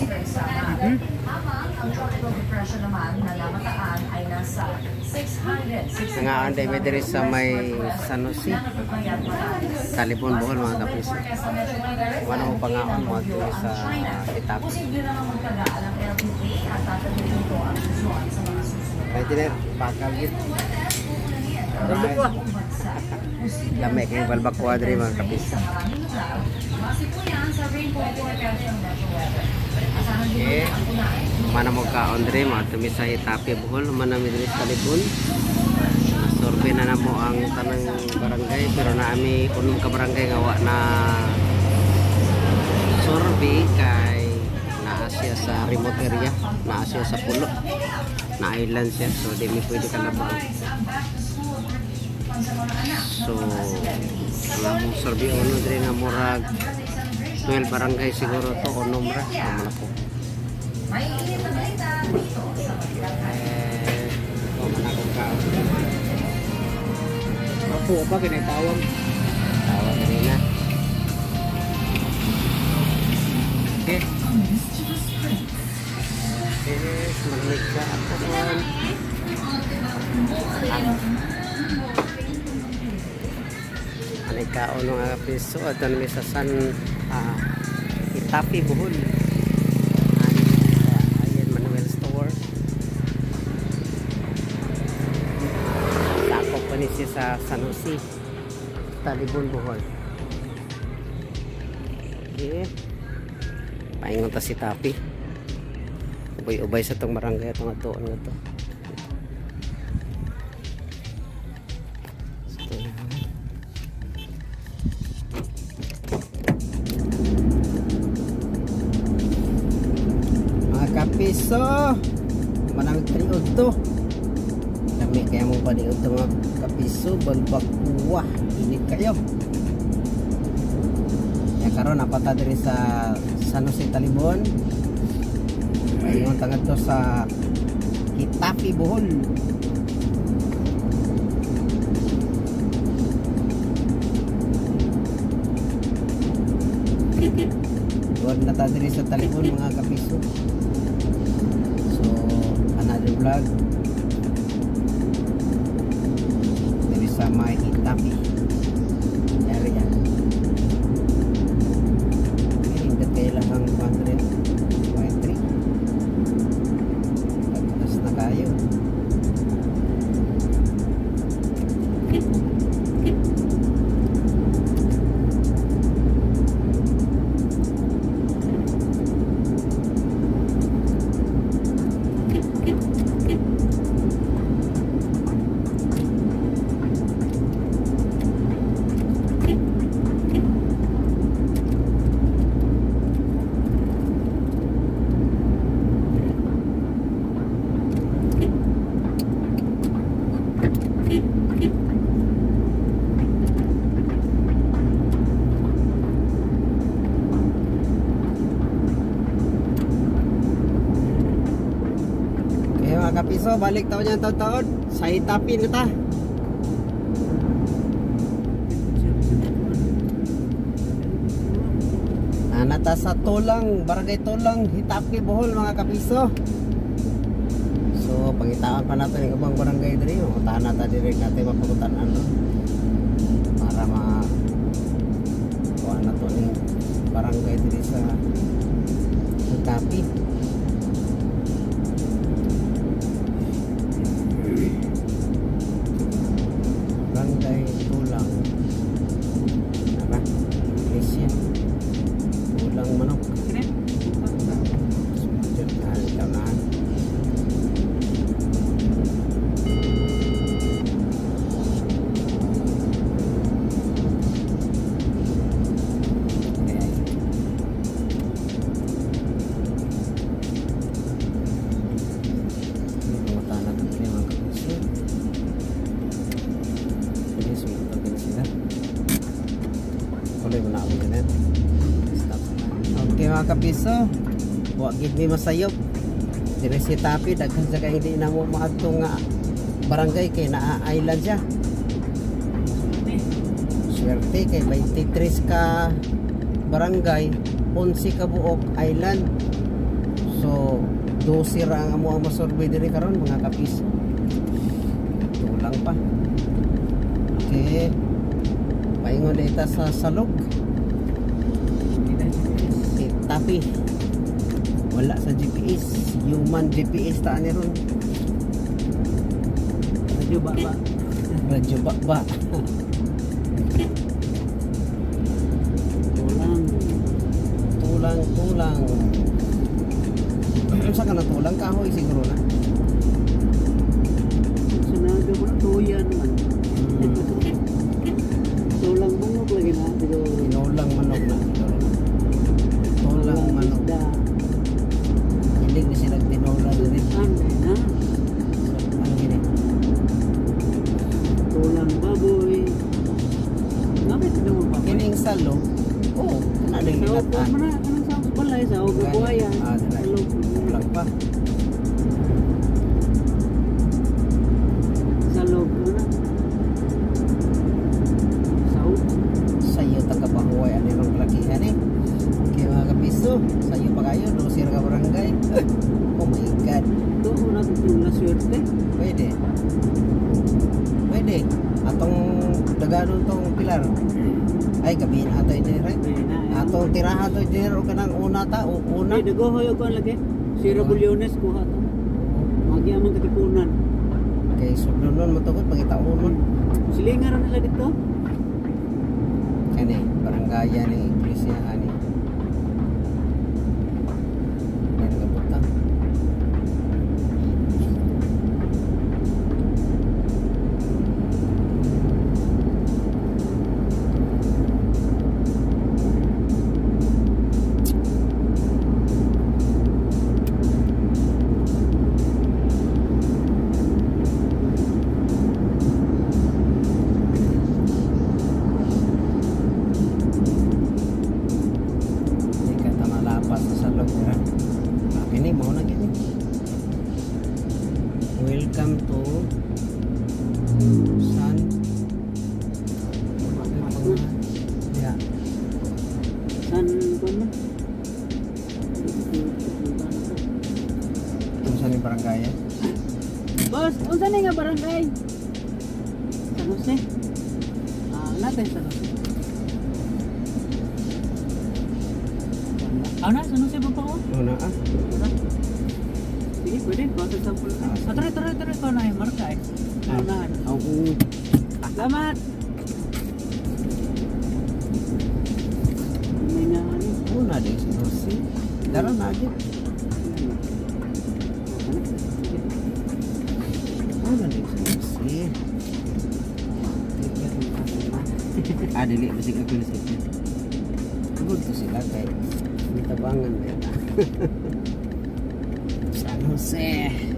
Hmm? Habang ang tropical depression naman na namataan ay nasa 600. Nga ang may diri sa may San Jose. Talipon buhol mga kapis. Wala mo pangaon mo dito sa Itapi. Posible naman magtagaan ang LTA at tatagin ito ang susuan sa mga susunod. Pwede na, bakal yun. Balbakwa. Lamay kayong balbakwa diri mga kapis. Sa maraming lugar, base po yan sa rainfall forecast ng Metro Weather. Asahan din Okay. ang unahin. Mana mo kaon diri mga tumi sa Itapi buhol. Mana mi diri sa Talipon. Survey na namo ang tanang barangay pero naami unong ka barangay nga wa na survey kay naa siya sa remote area, naa siya sa pulo. Na island siya so di mi pwede kalabang. So wala mong survey uno diri nga murag 12 barangay siguro to o numra. Amo na po. May init na balita dito sa Manila. Eh, o manakong kaon. Kaon mga piso at ano sa San ah, Itapi Buhol. Ayan Manuel Store. Sakop pa ni siya sa San Jose. Talibon Buhol. Okay. Paingon ta si Tapi. Ubay-ubay sa tong barangay itong atuan nga to. Kapiso balbak buwah init kayo ya karon napata diri sa San Jose Talibon Ayun tangad to sa Kitapi Bohol. Huwag na tayo sa talibon mga kapiso. So, another vlog. Diri sa balik taon yan taon-taon. Sa itapin kita. Anata sa Tulang, Barangay Tulang, Hitapi, Bohol mga kapiso. So, pangitaan pa natin yung ibang barangay diri. Utahan natin diri natin mapagutan ano. Para ma kuha na to ni barangay diri sa Hitapi. Mi masayop. Dire si Tapi daghan sa kay hindi na mo maadto nga barangay kay naa island siya. Swerte kay 23 ka barangay, 11 ka buok island. So, 12 ra ang amo ang masurvey diri karon mga kapis. Tulang pa. Okay. Paingon na ita sa salog. Si Tapi. Wala sa GPS. Human GPS ta ni ron. Radyo ba ba? Radyo ba ba? Tulang. Tulang, tulang. Sa ka tulang kahoy siguro na. Ay, gabihin ato yung dinire. Ayun na. Atong tiraha to yung dinire. O kanang una ta, o una. Ay, dagohoy ako ang lagi. Si Rabulyones kuha to. Magi amang katipunan. Kay sublunon mo tugot, pangita unon. Silingan rin nila dito. Kani, barangaya ni Iglesia Ah, na, San Jose ba pa ko? Una ah. Sige, pwede. Basta sample. Ah, Ah, tara, tara, tara. Ikaw na, eh, marka eh. Naunahan. Ako. Salamat! May nga ano. Una din si Rosie. Dara na agad. Una din si Rosie. ah, dili. Basig ako na siya. Good to sila kay may tabangan na yun. San Jose.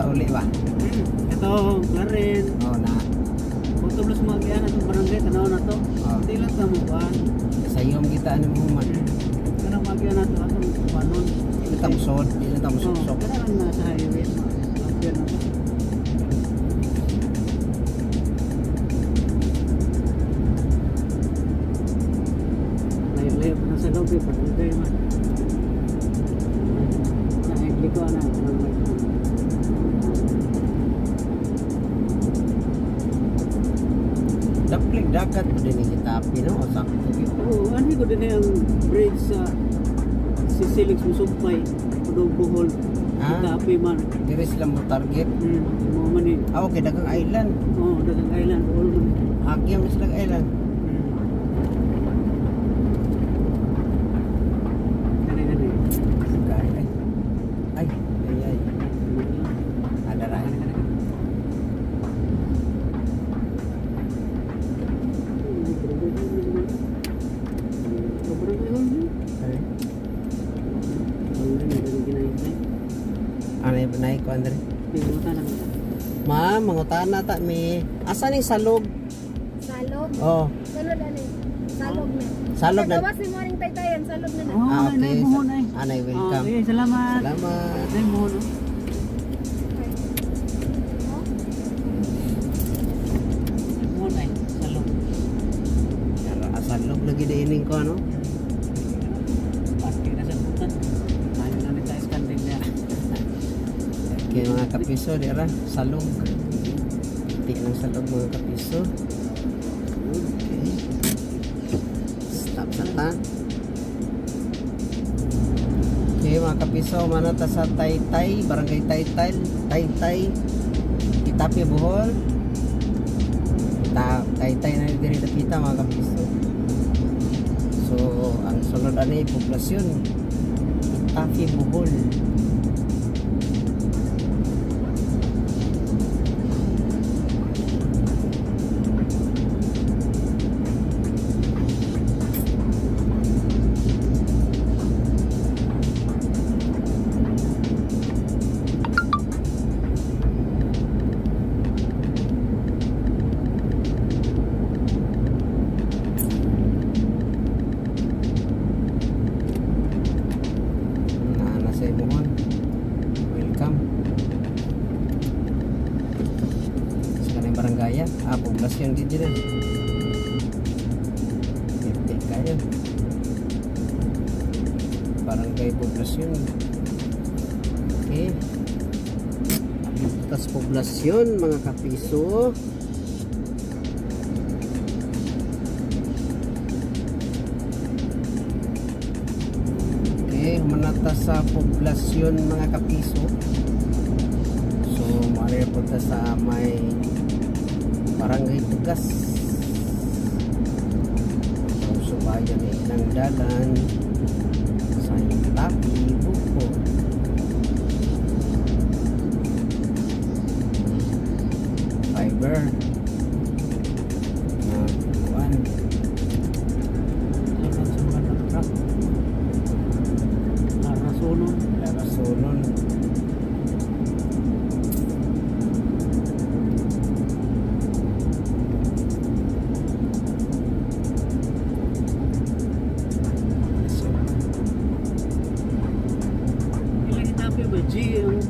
Ta uli ba? Ito, Claren. Oo na. Kung plus mga kaya na itong barangay, tanaw na to. Hindi lang ito mo. Sa iyong kita ni mo man. Kanang mga kaya na ito, atong kuhanon. Dili ta musod, dili ta Oh, musok. kaya lang na sa highway. Mga na to. Target. Hmm, mo man ni. Ah, okay, dagang island. Oh, Ma'am, mangutana ta mi. Asa ning salog? Salog. Oh, Salog ano? Salog na. salog Kaya na. gawas ni morning taytayan, salog na na. Oh, Ah, nay, nay, okay. buhon ay. Anay, Oh, welcome. okay, salamat. Salamat. Nay, buhon. oh. Nay, buhon ay. Salong. Kara asalog lagi na ining ko ano. Pasti na sa butan. Ayaw na nita iskanding niya. Kaya mga kapiso, di ra, salog. Tik ng salog mga kapiso. Okay. Stop sa ta. Okay mga kapiso, manata sa Taytay, Barangay Taytay, Taytay, Kitapi Bohol. Ta Taytay na diri dapita mga kapiso. So, ang sunod ani poblasyon, Kitapi Bohol. Poblasyon mga kapiso Okay, manata sa poblasyon mga kapiso. So, mari po ta sa may barangay Tugas. So, subayan ng dalan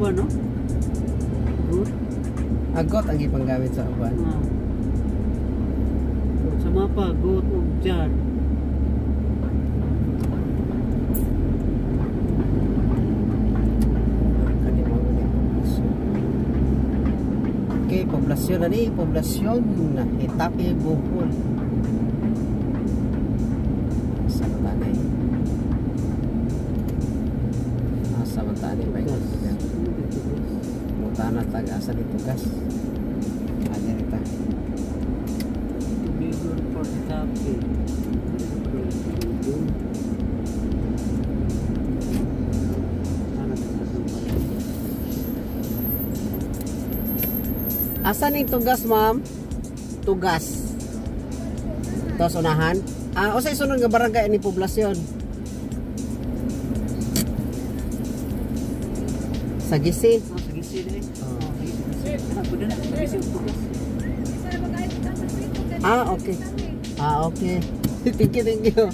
uban, no? Good. Agot ang ipanggamit sa uban. Ah. Sa mapa, goat o jar. Okay, poblasyon na ni, poblasyon na Itapi Bohol. Tugas. Ano rita? Bigor for itapi. Asan yung Tugas, ma'am? Tugas. Ito, sunahan? Ah, o sa sunod nga barangay ni poblasyon. Sa Gisi. Ah, sige, sige. Oh. Ah, okay. Ah, okay. thank you, thank you.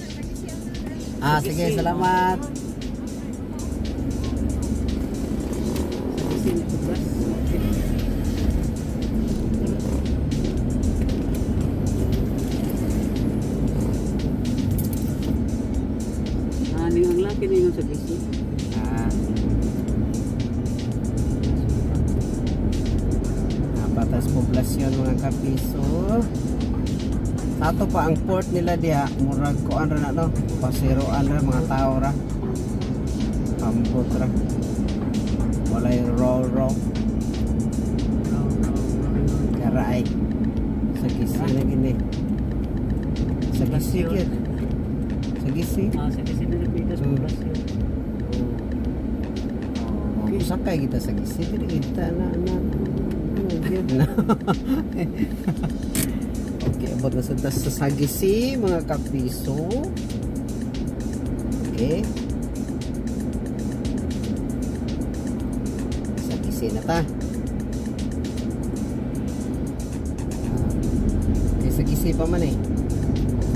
Ah, sige, salamat. Sige, Ato pa ang port nila diha, murag kuan ra na no, pasiroan ra mga tao ra. Ambot ra. Walay raw raw. Karay. Sa gisi na gini. Sa gisi gid. Sa gisi. Ah, Hmm. poblasyon. Okay. Sakay kita sa gisi kita na na. Ano gyud na. Okay, abot na sa das sa sagisi mga kapiso. Okay. Sagisi. gisi na ta. Ah, sa gisi pa man eh.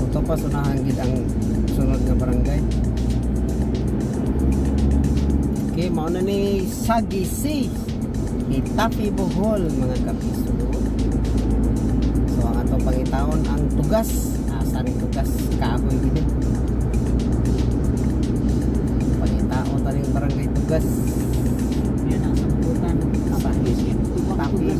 Ito pa sunahan gid ang sunod nga barangay. Okay, mao ni sa gisi. Itapi Bohol mga kapiso. Atong pangitaon ang tugas. Asa ning tugas kahoy gid. Pangitaon taning barangay tugas. Yan ang sambutan. Sa gisi. Tapi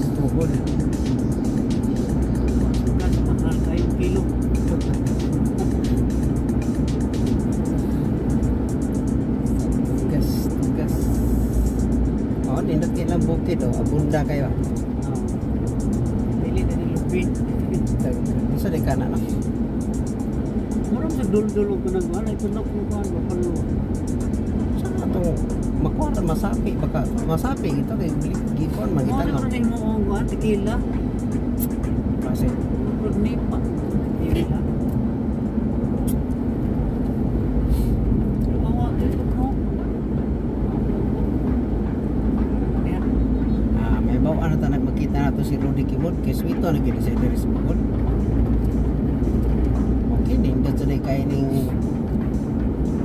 Baka masapi ito kay gipon magita Ano no? rin mo ang kuhan? Tequila. Kasi ah, may bawa ano tanak makita na to si Rudy Kimot kay Swito na sa Bukol. Okay, nindot sa kay ning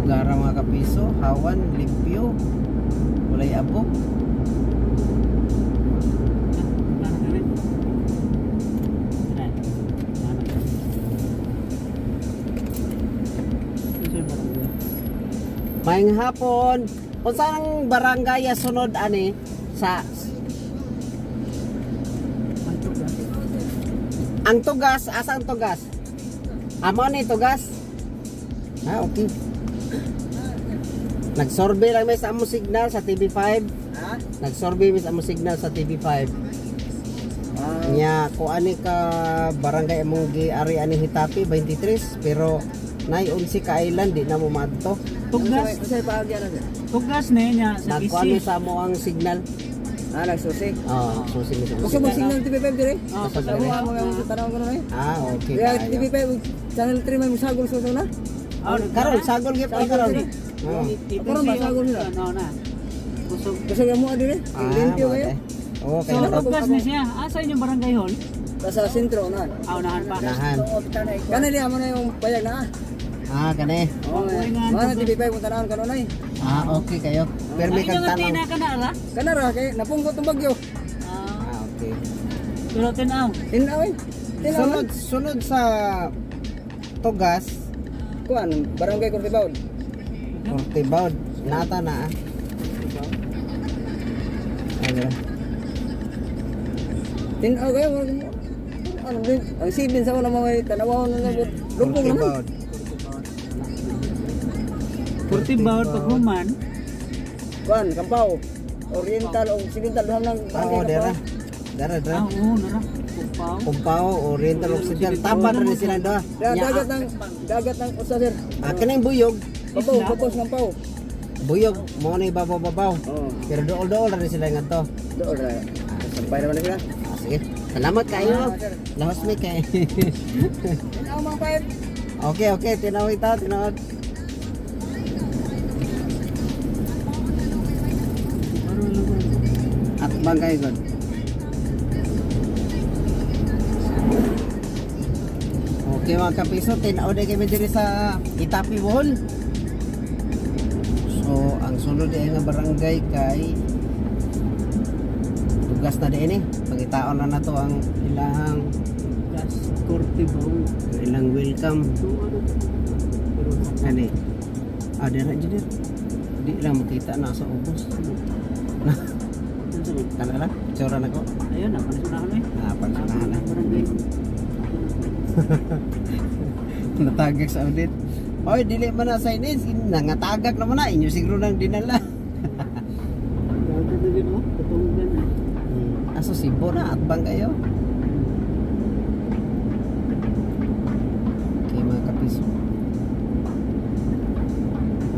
gara mga kapiso, hawan, limpyo, barangay. Maayong hapon. Kung saan ang barangay sunod ani sa Ang tugas. ang tugas, asa ang tugas? Amo ni tugas? Ah, okay. Nag-survey lang may sa amo signal sa TV5. Ha? Nag-survey may sa amo signal sa TV5. Ah, Nya ko ani ka barangay among giari ani Hitapi 23 pero nay 11 ka island di na mo madto. Tugas. Kasi paagyan na siya. Tugas na niya sa Nagkuan mi gisi. sa amo ang signal. Ah, nagsusi. Oh, susi mi sa Gusto mo signal TV5 dire? Oh, Sa amo yung tanong ko na. Ah, okay. Kayo. TV5 channel 3 may musagol suso na. Oh, Karon sagol gyud karon. Oh. Ako rin ba, sagol sila? Ano na. Kusog. Kasi mo dire. Ah, Limpyo kayo. Okay, So, na tugas na siya. Asa inyong barangay hall? Sa sentro na. Ah, unahan pa. Nahan. Kana di amo na yung payag na. Ah, Okay nga, Mana tugas. TV5 kung tanawon kanon ay. Ah, okay kayo. Pero may Ang inyong kagtanong. antina ka na, ala? Kana ra kay napungkot tong bagyo. Ah, Ah, okay. pero tinaw. Tinaw eh. Sunod, sunod sa Tugas, Kuan barangay Cortibao. Ortibawd, nata na ah. Ano? Tinaw kayo. Ano din? Ang sibin sa una mga tanawon na nabot. Lupong naman. Ortibawd. Kurtibawad paghuman. Kuan Kampaw. Oriental o Occidental Ah, barangay oh, dera. Dera, Ah, dera. oo. Kumpaw, Oriental, Occidental. Tama rin sila doon. Da, dagat ng dagat ng usa sir. Ah, kanang buyog. Babaw, babaw ng pao. Buyog, mo na ibabaw-babaw. Oh, Pero dool-dool rin sila nga to. doon ra. Sampay naman na sila. Ah, sige. Salamat kayo. Lahos may kay. Tinaw mga payag. okay, okay. Tinawag ito, naman. At bangkay god. Okay mga kapiso, tinaw na kami diri sa Itapi Bohol. Sunod ay nga barangay kay Tugas na din eh. Pangitaon na na to ang ilang Gas. Kurtibawad. ilang welcome. Ito, ano? Ani. Ah, dira engineer. Di lang makita na sa ubos. Na, ano kana lang. Tsura na ko. Ayun, napanisunahan eh. Ah, pansanahan na. Natagak sa audit. Oy, dili man na sa inis. Nangatagak naman na. Inyo siguro nang dinala. Dagat na gano'n. Katunggan eh. Hmm. Aso sibo na at bang kayo. Okay mga kapiso.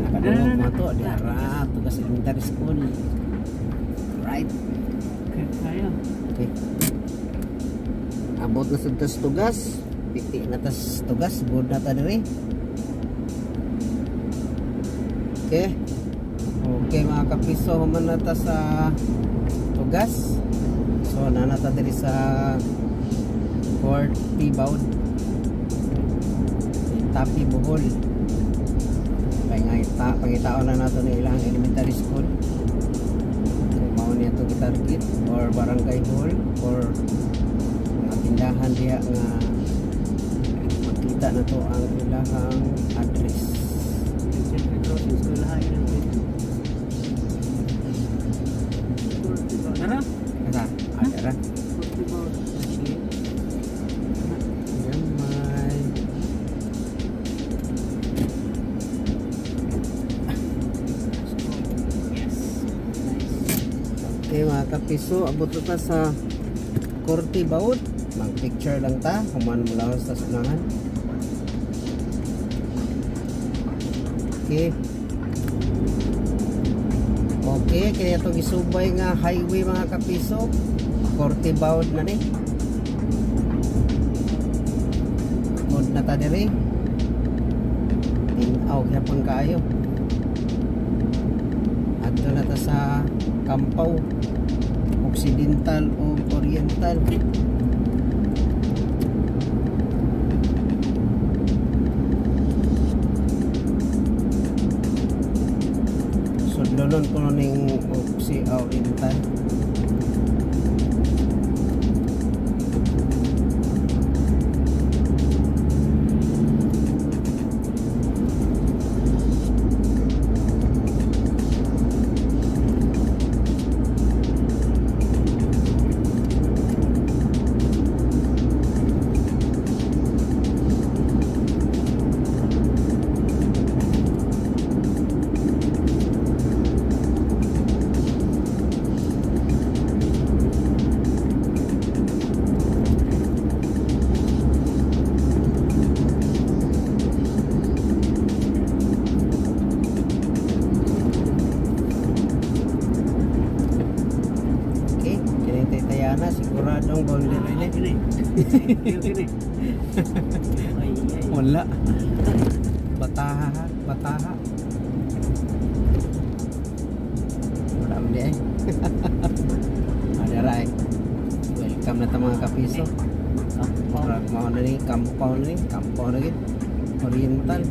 Nakadulog mo to. Diara. Tugas elementary school. Right. Okay, kaya. Okay. Abot na sa tugas. Piti na tas tugas. Good na ta diri. Okay. Okay mga kapiso. Human na ta sa tugas. So nanata diri sa Fort Tibaud. Tapi Bohol. Kaya nga ita, pangitaon na nato ni ilang elementary school. Kung mao niya to target or barangay hall or mga tindahan diya nga makita na to ang ilahang address. Tara, Kata, ada ra. Portibao. Sige. Gamay. Okay mga kapiso, abot na ta sa Korte Baut. Mag picture lang ta, human mo lang sa sunahan. Okay. Okay, kaya itong isubay nga highway mga kapiso. Korte Baut na ni. Mod na ta diri. Tinaw kaya pang kayo. Adto na sa Kampaw. Occidental o Oriental. Kini. Ay, ay. Wala. Bataha, bataha. Wala mo di ay. Ada ray. Welcome na ta mga kapiso. Para mau na ni kampaw na ni, kampaw na gid. Oriental.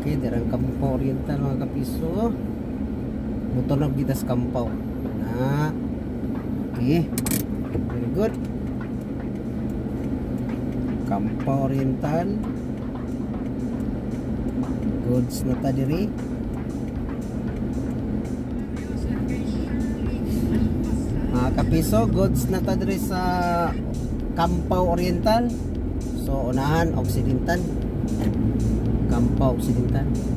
Okay, darang kampaw oriental mga kapiso. Mutunog kita sa kampaw. Na. Okay. Very good. Kampaw Oriental goods na ta diri. Mga kapiso goods na ta diri sa Kampaw Oriental. So unahan Occidental. Kampaw Occidental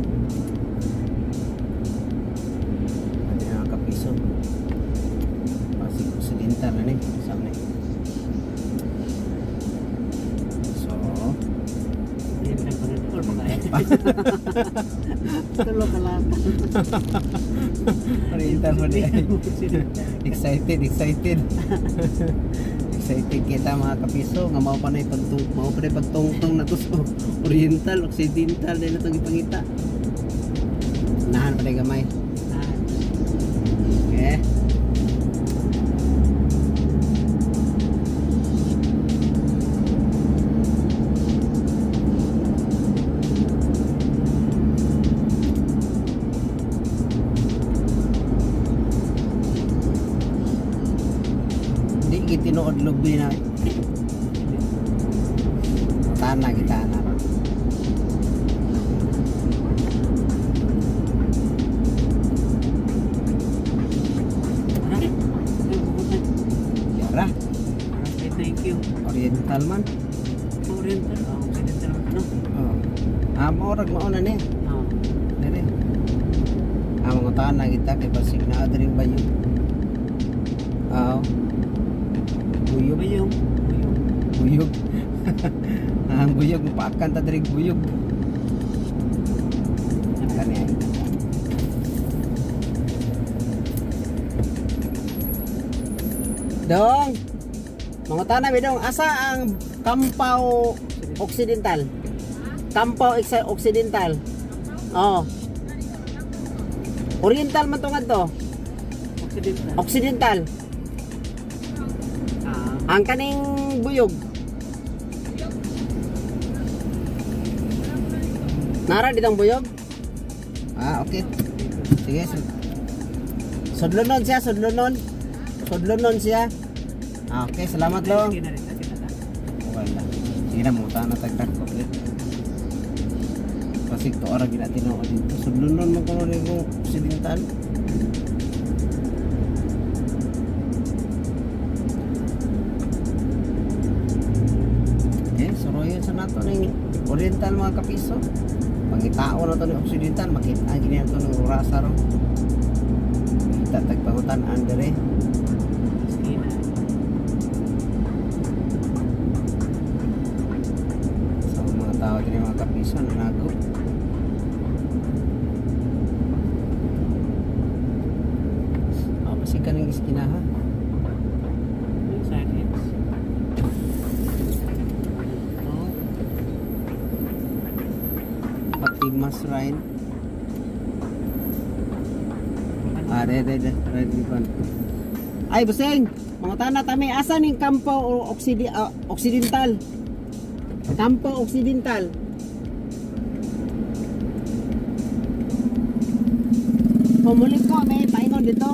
Oriental mo di excited, excited. excited kita mga kapiso nga mao pa na pagtung mao pa na pagtungtong na to sa oriental, occidental dahil natong ipangita. Nahan pa na gamay. Man. Oriental. Ah, Occidental. No? Oh. Ah, maurag mauna ni. Ah. Dili. Ah, mga tana kita kay basig na adring bayo. Ah. Buyog. Bayong. Bayong. Buyog. Ang buyog paakan ta diri buyog. Kani ay. Dong. Mga tanah bidong asa ang Kampaw Occidental? Kampaw Occidental. Oh. Oriental man to ngadto. Occidental. Occidental. Ah, Ang kaning buyog. Nara ditang buyog? Ah, okay. Sige. sud- Sudlonon siya, sudlonon. Sudlonon siya. Okay, salamat lo. sige na sige na. Okay muta na tagdag ko. Kasi ito orang gina tinuod dito. Sudlonon mo ko rin kung occidental. Eh, suroyon sa nato ng oriental mga kapiso. Pangitao na to ng occidental, makita gini na to ng rasa ro. Kita tagpangutan andere. Sige kapiso na nago. Ah, kasi ka ng iskinaha. Yung side hits. Oh, Pati mas rain. ano? Ah, de, de. Red ribbon. Ay, buseng! Mga tana tami, asa ning kampo o oksidi, ah, occidental? Kampo occidental. Pumulit ko, may paingon dito.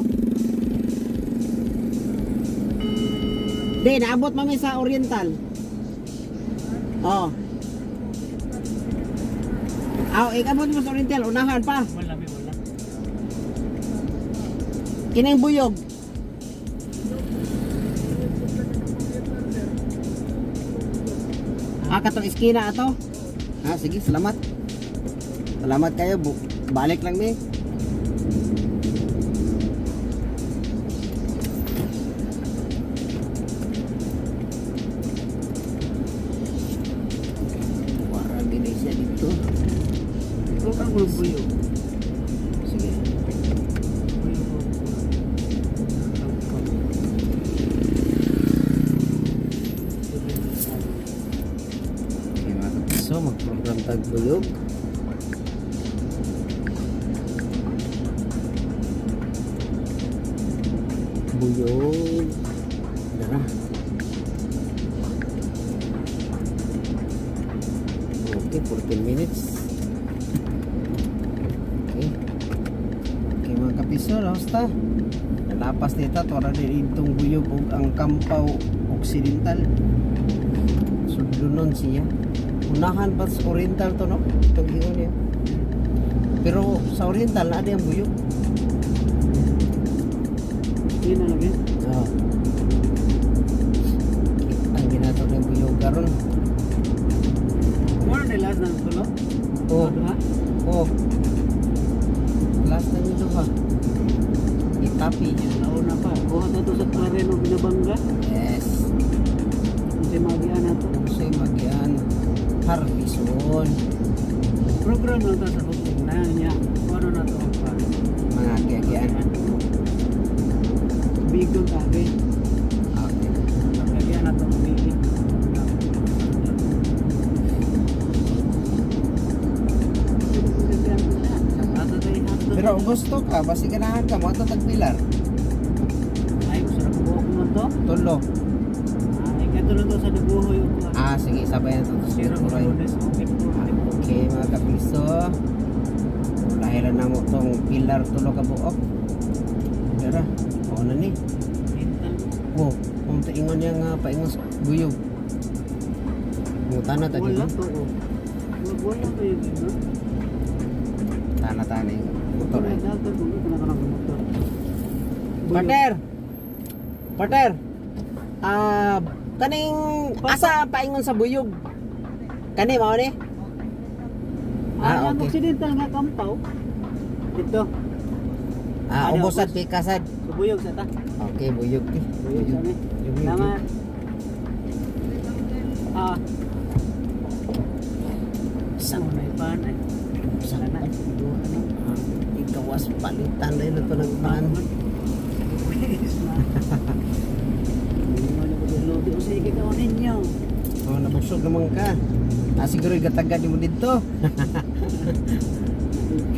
Di, naabot mami sa oriental. Oh. Aw, ikabot mo sa oriental, unahan pa. Wala, may wala. Kining buyog. Ah, katong iskina ato. Ah, sige, salamat. Salamat kayo. Balik lang mi. Ang Kampaw Occidental. Sudlunon siya. Unahan pa sa Oriental to no? Itong hiyo niya. Pero sa Oriental na yung buyog. Yun na lagi. Oo. Ang ginato ng buyog karon. More na last ng tulo. Oh, Ha? oh. Last na nito ba? Itapi. Nauna pa. Harbison. Program lang to sa na niya. Ano na to ang pan. Mga tabi. Okay. Na to umili. Pero gusto ka, basi ganahan ka mo, ito tagpilar. Dito to. oh. Wag- Wala to yun. no? Tana tana yung motor Wala eh dagdag, wala ka na ka ng motor. Partner! Partner! Ah, kaning asa paingon sa buyog Kani mao ni? Ah, Ah, ang okay. occidental nga kampaw. Ito. Ah, Ano, ubos at ubos? pikasad Subuyog sa ta. Okay, buyog ti Buyog sa ni. Buyog. Salamat. Ah. Isang na ipan eh. Sa Sana. Ah, ikawas palitan na ito nagpan. Please na. Hindi mo na paglubi. O sige ka ninyo. Oh, nabusog naman ka. Ah, siguro igatagad mo dito.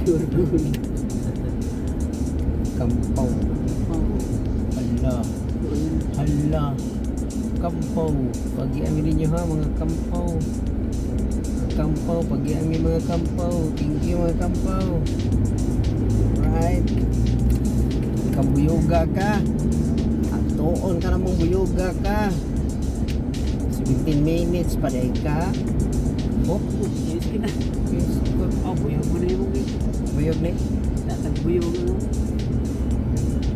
Pure gold. Kampaw. Oh. Manila. Kampaw. Pag-iami ninyo ha mga kampaw. Kampaw, pag-iami mga kampaw. Thank you mga kampaw. Right. Kabuyoga ka. At tuon ka namang buyoga ka. 17 minutes pa day ka. Oh, Yes, kita. yes, good. Oh, buyog mo na yung mga. Buyog ni. Datang buyog mo.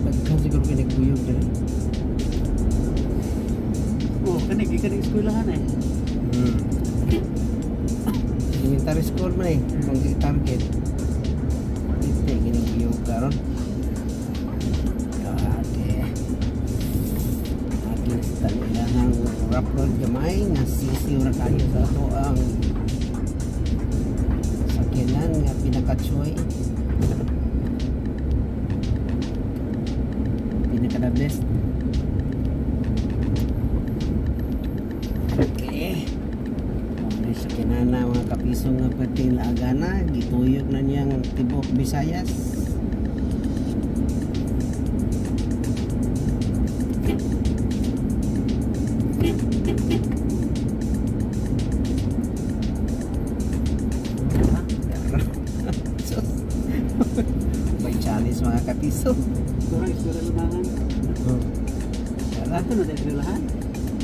Daghan siguro kinigbuyog dali. Oh, kanig, ikanig eskwelahan eh. Hmm. Elementary school man eh. Kung di target. Dito eh, kinigbuyog karon. Ate. Ate sa talilangang rough road gamay nga sisiw ra kayo sa ato ang sakyanan nga pinaka-choy. Pinaka the best. Okay. Ano sa kinana kapiso nga perting laagana, gituyok na niyang tibok Bisayas. May challenge mga kapiso. Kurang eskwelahan. Oh. Tara. Ato na eskwelahan.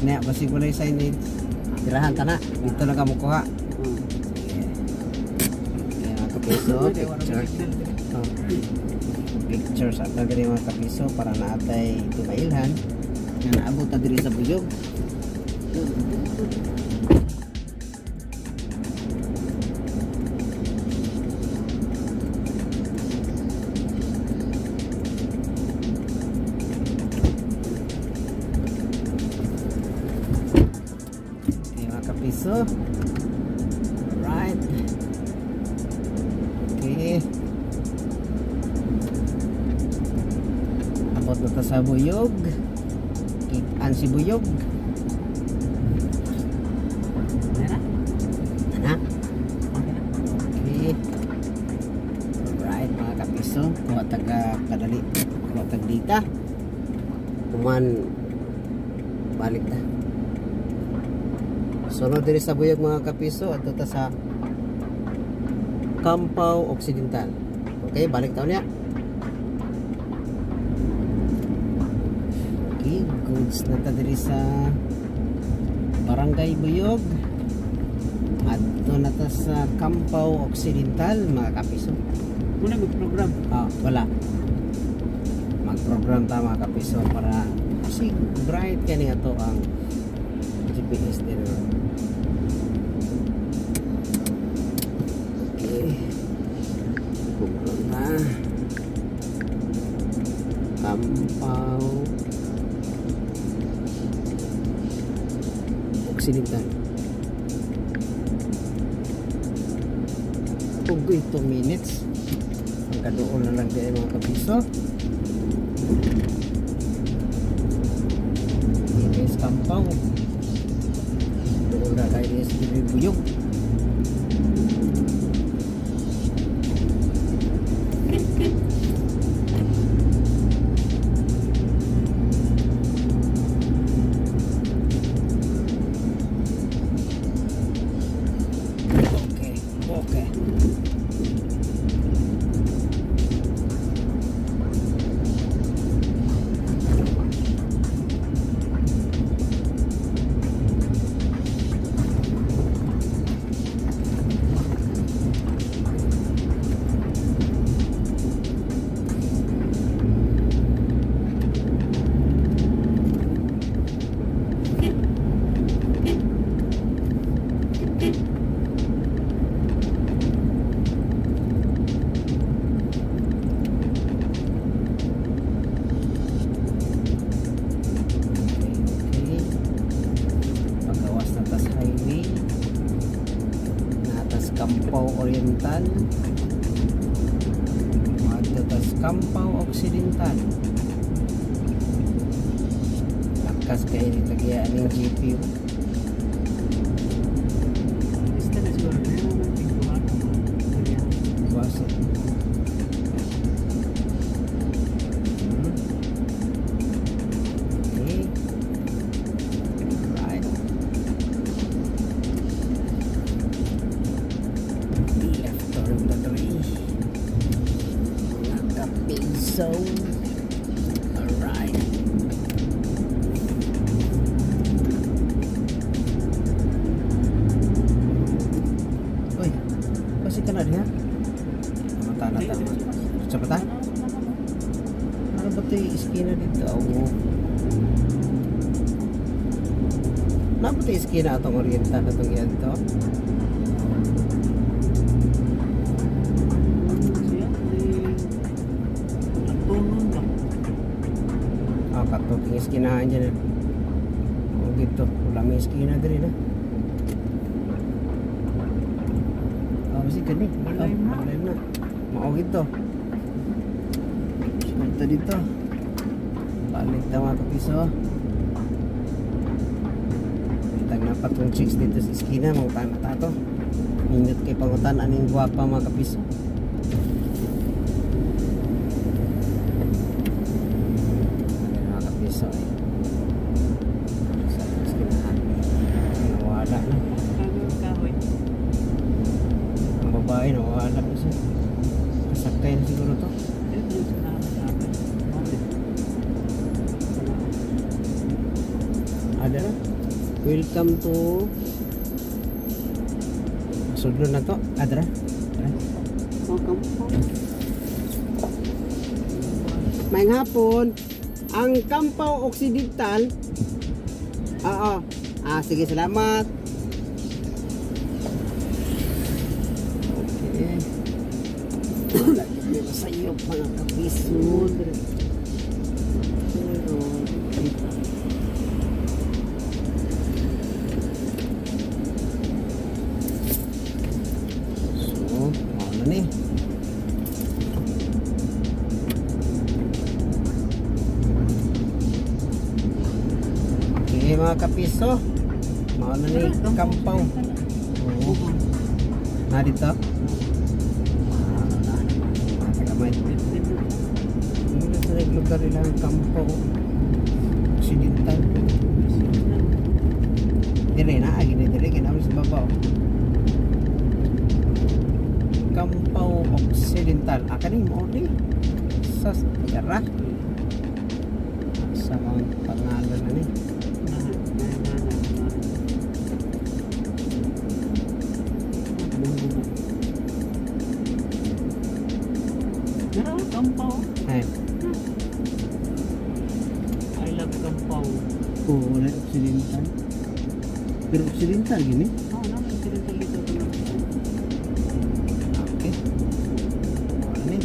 Nya, basi ko na yung signage. Tirahan ka na. Dito na ka mo kapiso, picture. Oh. Picture sa ato diri mga kapiso para naatay tumailhan. Nga naabot na diri sa buyog. Okay Ano na? Okay. Alright mga kapiso. Kuha taga kadali. Kuha tag dita. Kuman balik na. Sunod diri sa buyog mga kapiso at ta sa Kampaw Occidental. Okay, balik taon niya. Okay, goods na ta diri sa Barangay Buyog. At doon na ta sa Kampaw Occidental mga kapiso. Muna mag-program. Ah, wala. Mag-program ta mga kapiso para kasi bright kani ato ang GPS din. Okay. Na. Kampaw Occidental. Ugoy 2 minutes. Ang kadoon na lang din mga kapiso. Oriental. Magtatas Kampaw Occidental. Lakas kayo ni Tagiaan ng GPU. Ah, katuting iskinahan dyan. O dito, wala may iskina din na. Ah, kasi kani. Walay na. Walay na. Mao dito. Sunta dito. Balik na mga kapiso. Tag na patong chicks dito sa iskina, mga tanat ato. Minut kay pangutan aning gwapa mga kapiso. Hapon. Ang Kampaw Occidental. Oo. Ah, sige, salamat. Mga kapiso. Mauna ni Kampaw. Oo. Na dito. Kamay. Ano sa lugar nila ang Kampaw? Occidental. Dire na, agi na dire kinamit sa babaw. Kampaw Occidental. Ah, kanin mo ni. Sa yara. Gini. Oh, naman sila sa dito. Okay. Ano ni?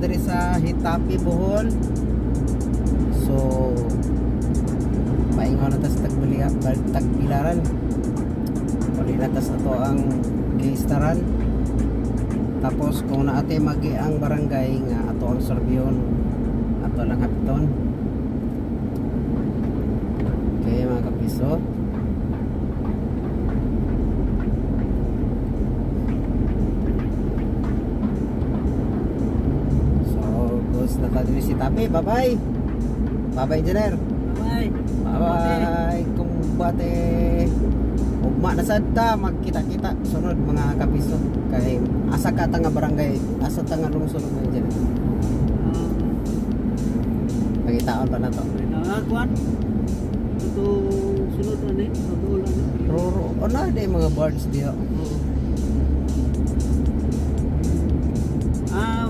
Diri sa Hitapi Bohol. So, paingon na ta sa tagbilia, tagbilaran. Pali na ta sa to ang gistaran. Tapos kung naate magi ang barangay nga ato ang sorbyon, ato lang hapiton. Okay mga kapiso. So, goals na ta diri si Tapi. Bye-bye. Bye-bye, engineer. Bye. Bye-bye. Kumbate. Ugma na sad ta magkita-kita sunod mga kapiso kay asa ka ta nga barangay asa ta nga lungsod mo dyan pagitaon pa na to Nakakuan. Ito sunod na ni. Roro o na di mga birds diha Ah,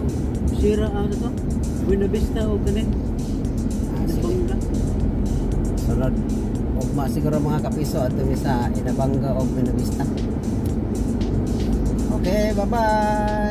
sira ano to? Buena Vista o kanin. ah, sige. Bangga. sunod ugma siguro mga kapiso at sa Inabanga o Buenavista okay bye bye